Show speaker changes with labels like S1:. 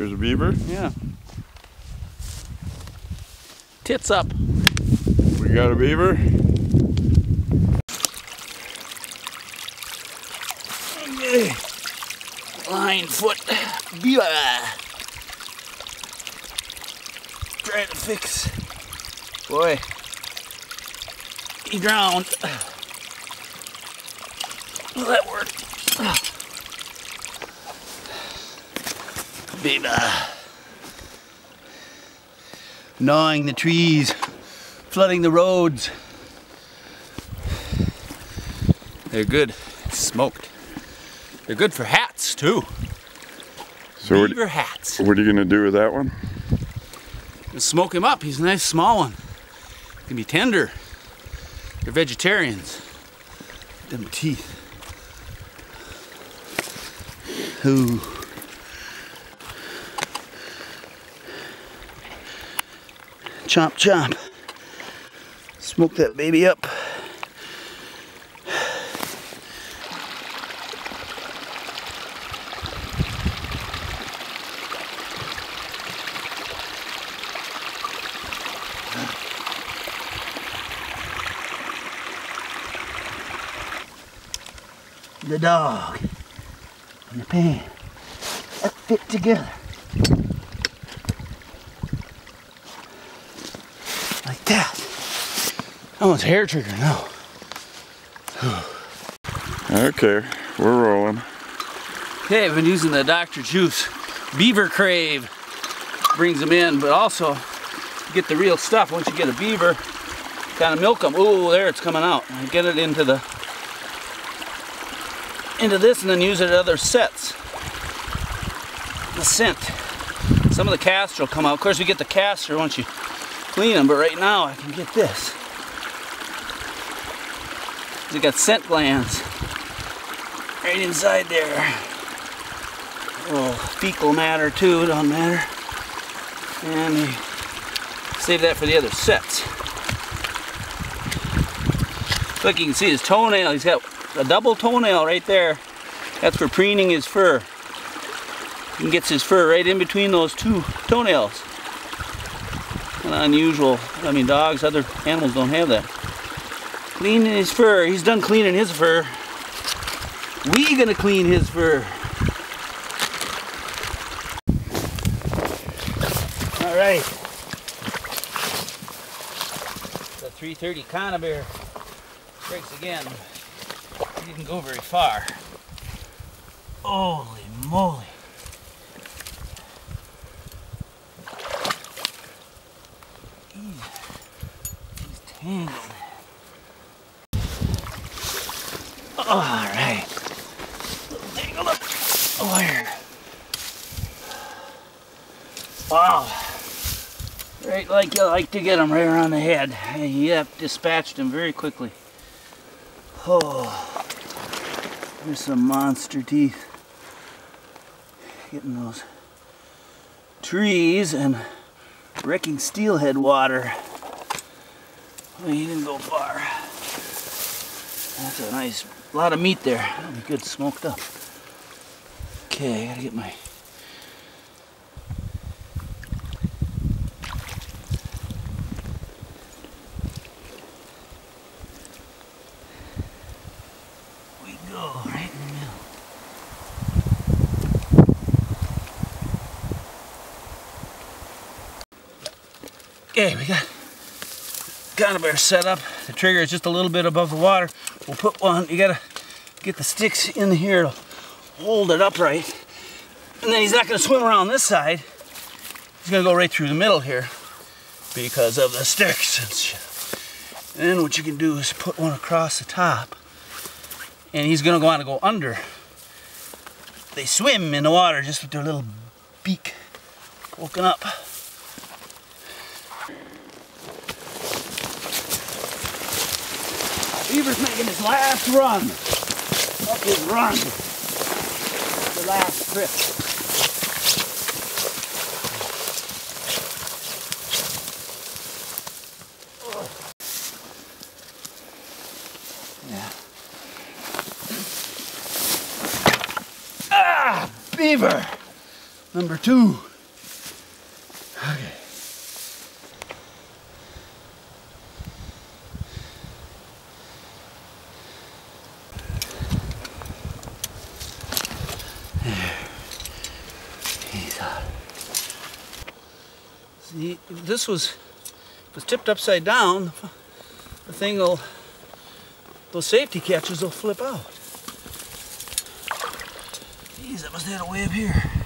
S1: There's a beaver. Yeah. Tits up.
S2: We got a beaver.
S1: Okay. Line foot. Beaver. Trying to fix. Boy. He drowned. Will that work? Beaver. Gnawing the trees. Flooding the roads. They're good. Smoked. They're good for hats too.
S2: So what,
S1: Beaver hats.
S2: what are you gonna do with that one?
S1: Smoke him up. He's a nice small one. Can be tender. They're vegetarians. Them teeth. Ooh. Chomp chomp. Smoke that baby up. the dog and the pan that fit together. Like that. That one's hair trigger now.
S2: Okay, we're rolling.
S1: Okay, I've been using the Dr. Juice Beaver Crave. Brings them in, but also you get the real stuff. Once you get a beaver, kind of milk them. Ooh, there it's coming out. Get it into the into this and then use it at other sets. The scent. Some of the castor will come out. Of course, we get the castor once you clean them, but right now I can get this. They got scent glands right inside there. A little fecal matter too, don't matter. And save that for the other sets. Look, you can see his toenail. He's got a double toenail right there. That's for preening his fur. He gets his fur right in between those two toenails. Unusual. I mean, dogs, other animals don't have that. Cleaning his fur. He's done cleaning his fur. We gonna clean his fur. All right. The 330 conibear breaks again. He didn't go very far. Holy moly. He's. All right. Up wire. Wow. Right like you like to get them right around the head. Have dispatched them very quickly. Oh, there's some monster teeth. Getting those trees and wrecking steelhead water. Well, he didn't go far. That's a nice, lot of meat there. Good smoked up. Okay, I gotta get my we go right in the middle. Okay, we got conibear set up. The trigger is just a little bit above the water. We'll put one, you gotta get the sticks in here to hold it upright. And then he's not gonna swim around this side. He's gonna go right through the middle here because of the sticks and then what you can do is put one across the top and he's gonna go on to go under. They swim in the water just with their little beak poking up. Beaver's making his last run. Up his run. The last trip. Yeah. Ah! beaver. Number two. Okay. He's out. See, this was if it was tipped upside down, the thing will those safety catches will flip out. Geez, that must have had a way up here.